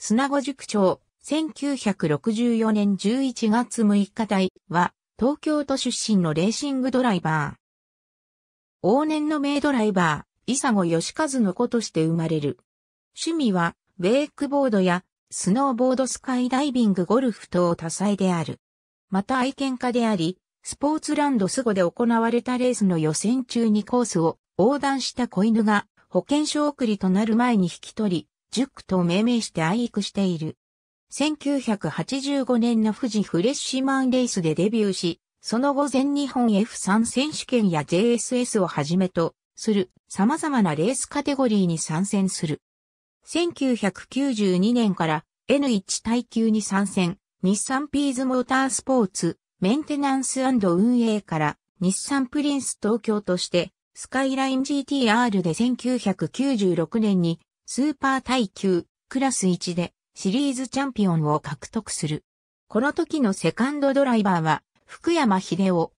砂子塾長、1964年11月6日隊は、東京都出身のレーシングドライバー。往年の名ドライバー、伊佐子義和の子として生まれる。趣味は、ウェイクボードや、スノーボードスカイダイビングゴルフ等多彩である。また愛犬家であり、スポーツランドスゴで行われたレースの予選中にコースを横断した子犬が保険証送りとなる前に引き取り、塾と命名して愛育している。1985年の富士フレッシュマンレースでデビューし、その後全日本 F3 選手権や JSS をはじめとする様々なレースカテゴリーに参戦する。1992年から N1 耐久に参戦、日産ピーズモータースポーツ、メンテナンス運営から日産プリンス東京としてスカイライン GTR で1996年にスーパー耐久クラス1でシリーズチャンピオンを獲得する。この時のセカンドドライバーは福山秀夫。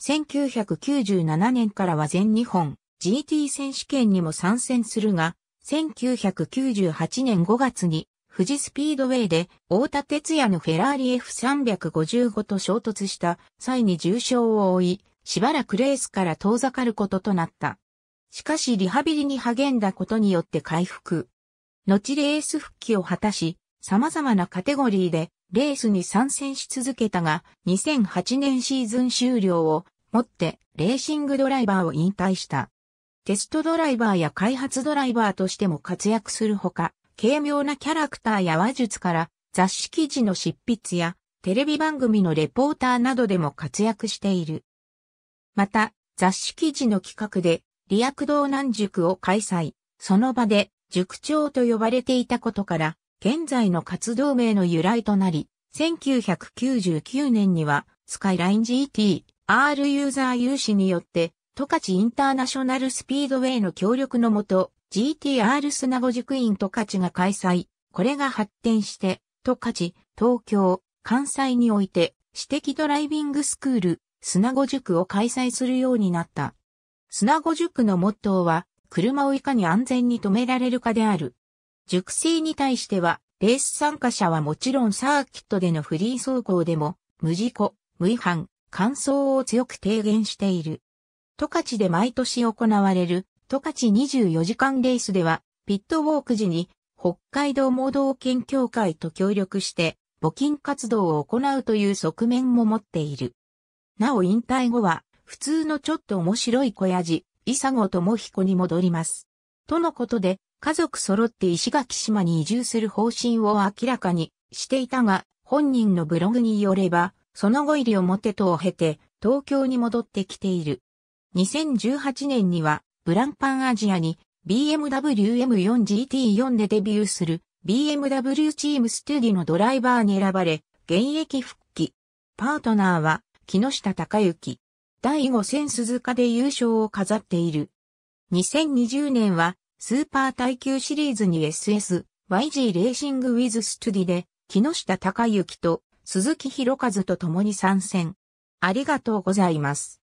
1997年からは全日本 GT 選手権にも参戦するが、1998年5月に富士スピードウェイで大田哲也のフェラーリ F355 と衝突した際に重傷を負い、しばらくレースから遠ざかることとなった。しかしリハビリに励んだことによって回復。後レース復帰を果たし、様々なカテゴリーでレースに参戦し続けたが、2008年シーズン終了をもってレーシングドライバーを引退した。テストドライバーや開発ドライバーとしても活躍するほか、軽妙なキャラクターや話術から雑誌記事の執筆やテレビ番組のレポーターなどでも活躍している。また、雑誌記事の企画でリアク道南塾を開催。その場で塾長と呼ばれていたことから、現在の活動名の由来となり、1999年にはスカイライン GT、R ユーザー有志によって、十勝インターナショナルスピードウェイの協力のもと、GTR 砂子塾院十勝が開催。これが発展して、十勝、東京、関西において、私的ドライビングスクール、砂子塾を開催するようになった。砂子塾のモットーは、車をいかに安全に止められるかである。塾生に対しては、レース参加者はもちろんサーキットでのフリー走行でも、無事故、無違反、乾燥を強く提言している。十勝で毎年行われる、十勝24時間レースでは、ピットウォーク時に、北海道盲導犬協会と協力して、募金活動を行うという側面も持っている。なお引退後は、普通のちょっと面白い小やじ、伊佐子智彦に戻ります。とのことで、家族揃って石垣島に移住する方針を明らかにしていたが、本人のブログによれば、その後入り表とを経て、東京に戻ってきている。2018年には、ブランパンアジアに BMW M4GT4 でデビューする BMW チームステディのドライバーに選ばれ、現役復帰。パートナーは木下隆之。第5戦鈴鹿で優勝を飾っている。2020年はスーパー耐久シリーズに SS、YG レーシングウィズストゥディで木下隆之と鈴木博和と共に参戦。ありがとうございます。